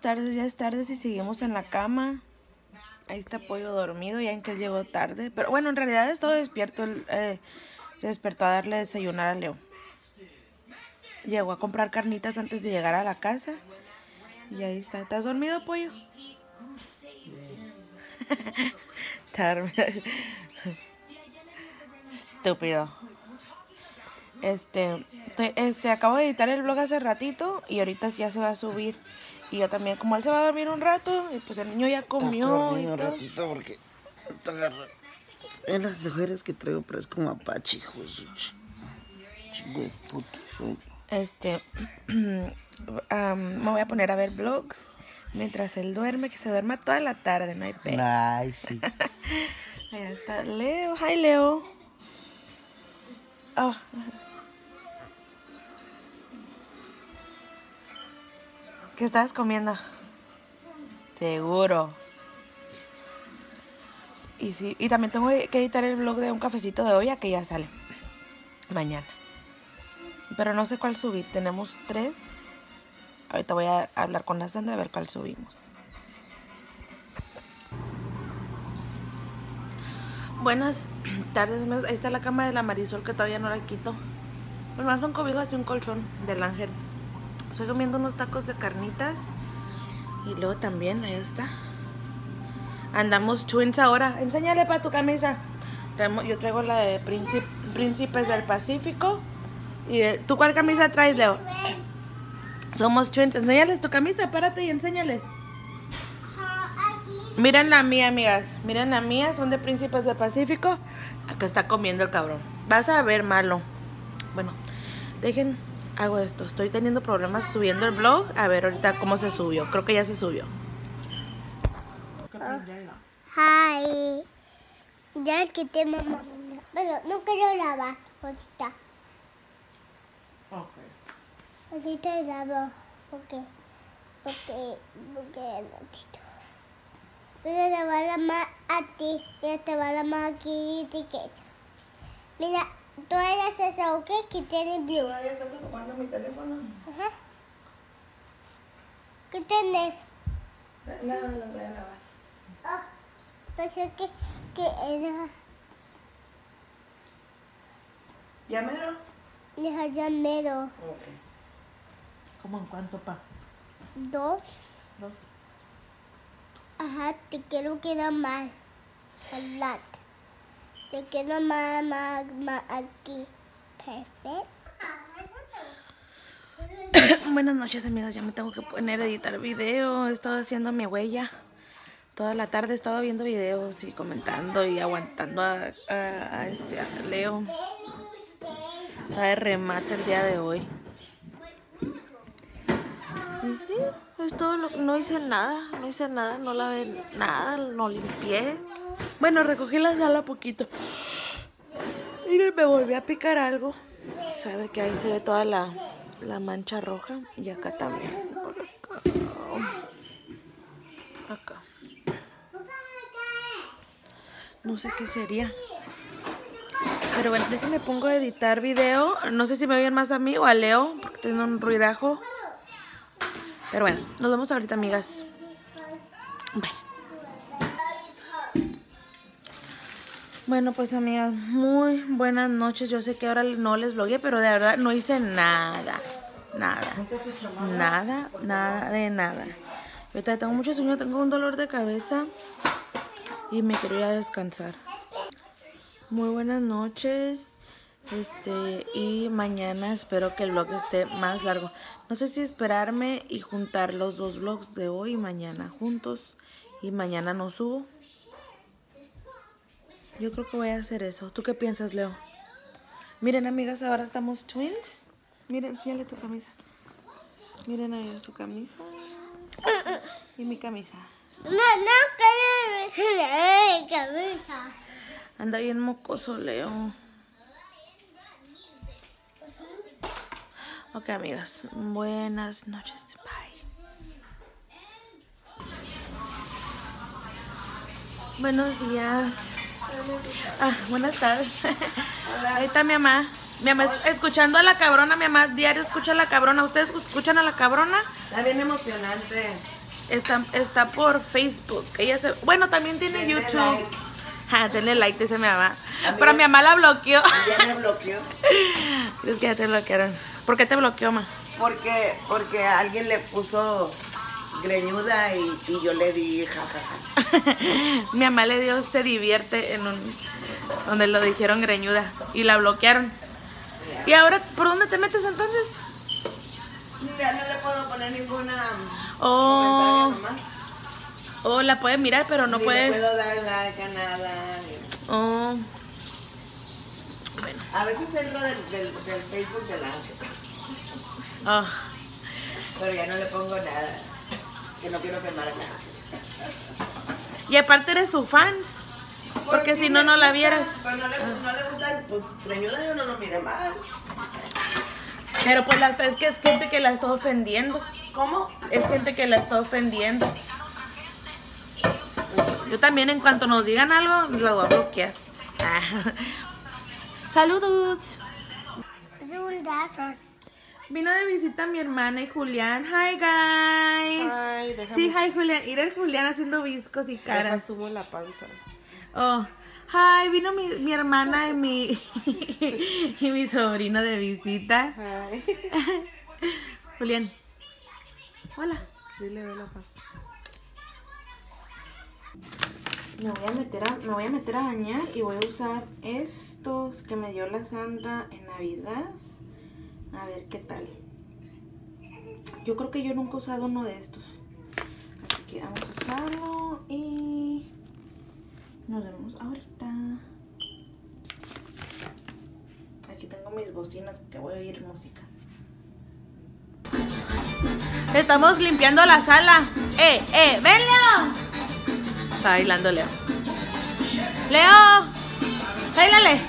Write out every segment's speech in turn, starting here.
tardes, ya es tarde si seguimos en la cama. Ahí está Pollo dormido, ya en que él llegó tarde. Pero bueno, en realidad estaba despierto. eh, se despertó a darle desayunar a Leo. Llegó a comprar carnitas antes de llegar a la casa. Y ahí está. ¿Estás dormido, Pollo? Está. Estúpido. Este, te- este, acabo de editar el blog hace ratito y ahorita ya se va a subir. Y yo también, como él se va a dormir un rato, y pues el niño ya comió y un todo. ratito porque. En las ojeras que traigo, pero es como apache, hijo de. Este, me voy a poner a ver vlogs mientras él duerme, que se duerma toda la tarde, no hay pedo. Ay, sí. Allá está Leo. Hi, Leo. Oh. ¿Qué estabas comiendo? Seguro. Y sí, y también tengo que editar el blog de un cafecito de olla que ya sale mañana. Pero no sé cuál subir. Tenemos tres. Ahorita voy a hablar con la Sandra a ver cuál subimos. Buenas tardes, amigos. Ahí está la cama de la Marisol que todavía no la quito. Pues más son cobijas y un colchón del ángel. Estoy comiendo unos tacos de carnitas. Y luego también, ahí está. Andamos twins ahora. Enséñale para tu camisa. Yo traigo la de Príncipe- Príncipes del Pacífico. ¿Y eh, tú cuál camisa traes, Leo? Somos twins. Enséñales tu camisa, párate y enséñales. Miren la mía, amigas. Miren la mía, son de Príncipes del Pacífico. Acá está comiendo el cabrón. Vas a ver malo. Bueno, dejen, hago esto. Estoy teniendo problemas subiendo el blog. A ver ahorita cómo se subió. Creo que ya se subió. Hi. Ya quité mamá. Pero no quiero lavar ahorita. Ahorita lavo. Porque. Porque. Porque ratito. Voy a lavar la más a ti. Voy a lavar la aquí. etiqueta. Mira, tú eres esa, ¿ok? Que tiene blue. ¿Todavía estás ocupando mi teléfono? Ajá. ¿Qué tiene? Nada, lo voy a lavar. Ah, pensé que, que era ¿Ya mero? de llamero. Ok. ¿Cómo en cuánto, pa? Dos. Dos. Ajá, te quiero quedar mal. Hablar. Te quiero más, aquí. Perfecto. Buenas noches, amigas. Ya me tengo que poner a editar video. He estado haciendo mi huella. Toda la tarde he estado viendo videos y comentando y aguantando a, a- a este a Leo. Está de remate el día de hoy. Y sí, no hice nada, no hice nada, no lavé nada, no limpié. Bueno, recogí la sala poquito. Miren, me volví a picar algo. Sabe que ahí se ve toda la, la mancha roja. Y acá también. Acá. No sé qué sería. Pero bueno, déjenme pongo a editar video. No sé si me oyen más a mí o a Leo, porque tiene un ruidajo. Pero bueno, nos vemos ahorita, amigas. Bye. Bueno, pues amigas, muy buenas noches. Yo sé que ahora no les blogueé, pero de verdad no hice nada. Nada. Nada, nada de nada. Tengo mucho sueño, tengo un dolor de cabeza y me quiero ir descansar. Muy buenas noches. Este, y mañana espero que el vlog esté más largo. No sé si esperarme y juntar los dos vlogs de hoy y mañana juntos. Y mañana no subo. Yo creo que voy a hacer eso. ¿Tú qué piensas, Leo? Miren, amigas, ahora estamos twins. Miren, síale tu camisa. Miren ahí su camisa. Y mi camisa. No, no, camisa. Anda bien mocoso, Leo. Ok, amigas. Buenas noches. Bye. Buenos días. Ah, buenas tardes. Ahí está mi mamá. Mi mamá es- escuchando a la cabrona. Mi mamá diario escucha a la cabrona. ¿Ustedes escuchan a la cabrona? Está bien emocionante. Está, está por Facebook. Ella se, bueno, también tiene Denle YouTube. like. Ja, denle like, dice mi mamá. Pero mi mamá la bloqueó. Ya me bloqueó. Es que ya te bloquearon. ¿Por qué te bloqueó, ma? Porque, porque alguien le puso greñuda y, y yo le di jajaja. mi mamá le dio se divierte en un donde lo dijeron greñuda y la bloquearon. ¿Y ahora por dónde te metes entonces? Ya no le puedo poner ninguna Oh, nomás. oh, la puede mirar, pero no Ni puede. le puedo dar like a nada. ni- Oh, A veces entro del, del, del Facebook del ángel, oh. pero ya no le pongo nada. Que no quiero quemar nada. Y aparte eres su fans. Porque si no, no la vieras. Pero no le, no le gusta, pues greñuda yo no lo mire mal. Pero pues la, es que es gente que la está ofendiendo. ¿Cómo? Es gente que la está ofendiendo. Yo también en cuanto nos digan algo, la voy a bloquear. Ah. Saludos. Vino de visita mi hermana y Julián. Hi guys. Ay, déjame- Sí, hi Julián. Ir el Julián haciendo viscos y caras. subo la panza. Oh. Hi, vino mi, mi hermana y mi y mi sobrino de visita. Ay. Julián. Hola. Dile, pa. Me voy a meter a, me voy a meter a bañar y voy a usar estos que me dio la Santa en Navidad. A ver qué tal. Yo creo que yo nunca he usado uno de estos. Así que vamos a usarlo y nos vemos ahorita. Aquí tengo mis bocinas que voy a oír música. Estamos limpiando la sala. ¡Eh, eh! ¡Ven, Leo! Está bailando Leo. ¡Leo! ¡Bailale!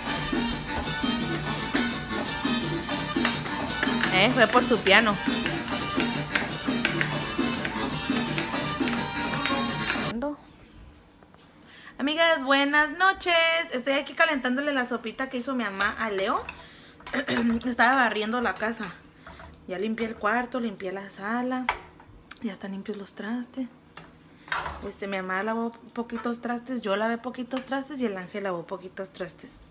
Eh, fue por su piano. Amigas, buenas noches. Estoy aquí calentándole la sopita que hizo mi mamá a Leo. Estaba barriendo la casa. Ya limpié el cuarto, limpié la sala. Ya están limpios los trastes. Este, mi mamá lavó poquitos trastes, yo lavé poquitos trastes y el ángel lavó poquitos trastes.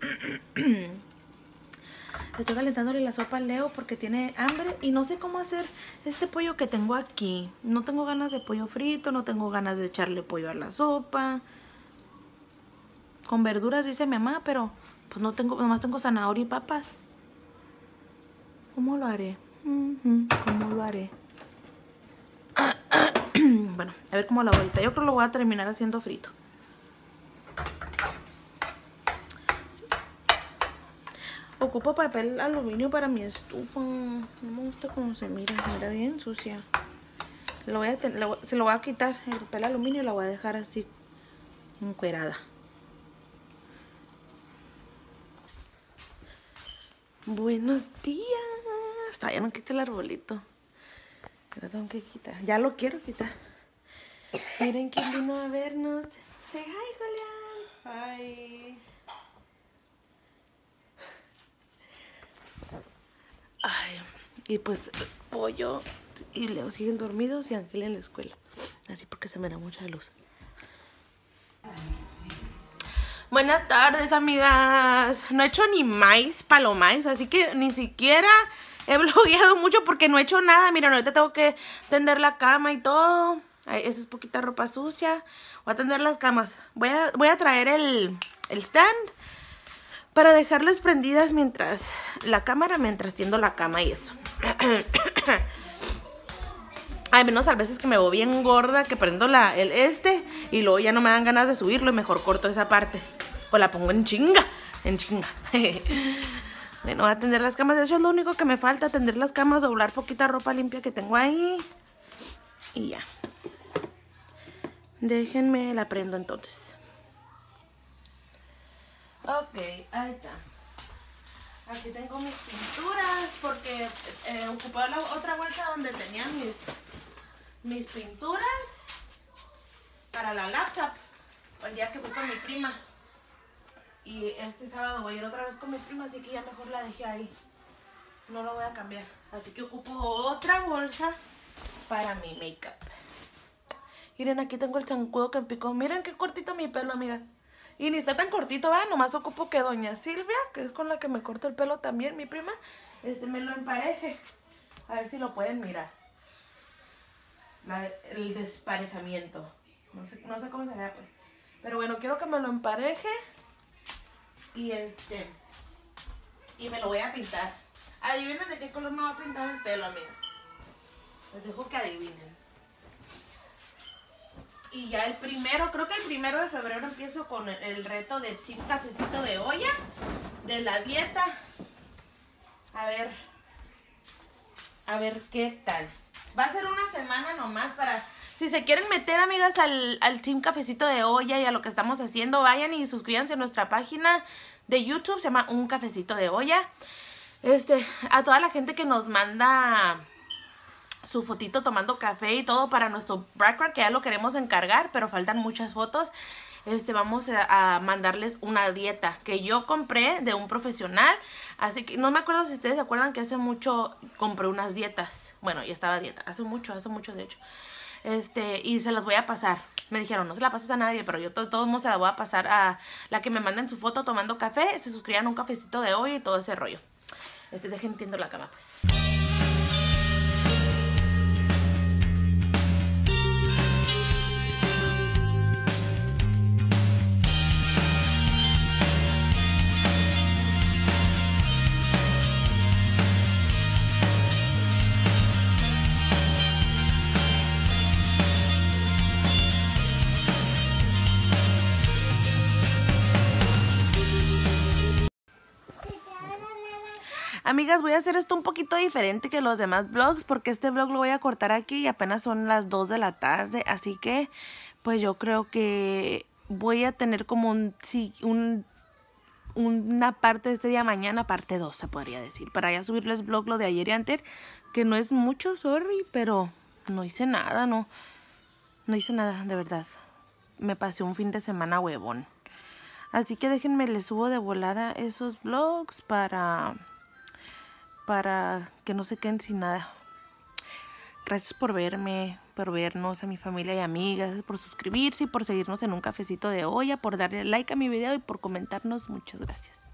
Estoy calentándole la sopa a Leo porque tiene hambre y no sé cómo hacer este pollo que tengo aquí. No tengo ganas de pollo frito, no tengo ganas de echarle pollo a la sopa. Con verduras dice mi mamá, pero pues no tengo, nomás tengo zanahoria y papas. ¿Cómo lo haré? ¿Cómo lo haré? bueno, a ver cómo lo hago ahorita. Yo creo que lo voy a terminar haciendo frito. Ocupo papel aluminio para mi estufa. No me gusta cómo se mira. Mira bien sucia. Lo voy a se lo voy a quitar el papel aluminio la voy a dejar así encuerada. Buenos días. Todavía no quité el arbolito. Pero tengo que quitar. Ya lo quiero quitar. Miren quién vino a vernos. Say hi, Julián. Ay. Ay, y pues pollo y Leo siguen dormidos y Ángel en la escuela. Así porque se me da mucha luz. Buenas tardes, amigas. No he hecho ni maíz, palomais, así que ni siquiera he blogueado mucho porque no he hecho nada. Miren, ahorita tengo que tender la cama y todo. Ay, esa es poquita ropa sucia. Voy a tender las camas. Voy a, voy a traer el, el stand para dejarles prendidas mientras la cámara, mientras tiendo la cama y eso. Al menos a veces que me voy bien gorda, que prendo la, el este y luego ya no me dan ganas de subirlo y mejor corto esa parte. O la pongo en chinga, en chinga. bueno, voy a tender las camas. Eso es lo único que me falta, tender las camas, doblar poquita ropa limpia que tengo ahí. Y ya. Déjenme la prendo entonces. Ok, ahí está. Aquí tengo mis pinturas porque eh, ocupé la otra bolsa donde tenía mis, mis pinturas para la laptop el día que fui con mi prima. Y este sábado voy a ir otra vez con mi prima, así que ya mejor la dejé ahí. No lo voy a cambiar. Así que ocupo otra bolsa para mi makeup. Miren, aquí tengo el zancudo que me picó. Miren qué cortito mi pelo, amiga. Y ni está tan cortito, ¿verdad? Nomás ocupo que doña Silvia, que es con la que me corto el pelo también, mi prima, este, me lo empareje. A ver si lo pueden mirar. El desparejamiento. No sé, no sé cómo se llama, pues. Pero bueno, quiero que me lo empareje. Y este... Y me lo voy a pintar. Adivinen de qué color me va a pintar el pelo, amiga. Les dejo que adivinen. Y ya el primero, creo que el primero de febrero empiezo con el, reto de chip cafecito de olla, de la dieta. A ver, a ver qué tal. Va a ser una semana nomás para... Si se quieren meter, amigas, al, al Team Cafecito de Olla y a lo que estamos haciendo, vayan y suscríbanse a nuestra página de YouTube, se llama Un Cafecito de Olla. Este, a toda la gente que nos manda su fotito tomando café y todo para nuestro background, que ya lo queremos encargar, pero faltan muchas fotos. Este, vamos a, mandarles una dieta que yo compré de un profesional. Así que no me acuerdo si ustedes se acuerdan que hace mucho compré unas dietas. Bueno, ya estaba dieta. Hace mucho, hace mucho de hecho. Este, y se las voy a pasar. Me dijeron, no se la pases a nadie, pero yo de todos modos se la voy a pasar a la que me manden su foto tomando café, se suscriban a un cafecito de hoy y todo ese rollo. Este, dejen tiendo la cama, pues. Amigas, voy a hacer esto un poquito diferente que los demás vlogs porque este vlog lo voy a cortar aquí y apenas son las 2 de la tarde, así que pues yo creo que voy a tener como un, un una parte de este día mañana, parte 2 se podría decir, para ya subirles vlog lo de ayer y antes, que no es mucho, sorry, pero no hice nada, no, no hice nada, de verdad, me pasé un fin de semana huevón, así que déjenme, les subo de volada esos vlogs para para que no se queden sin nada. Gracias por verme, por vernos, a mi familia y amigas, por suscribirse y por seguirnos en un cafecito de olla, por darle like a mi video y por comentarnos. Muchas gracias.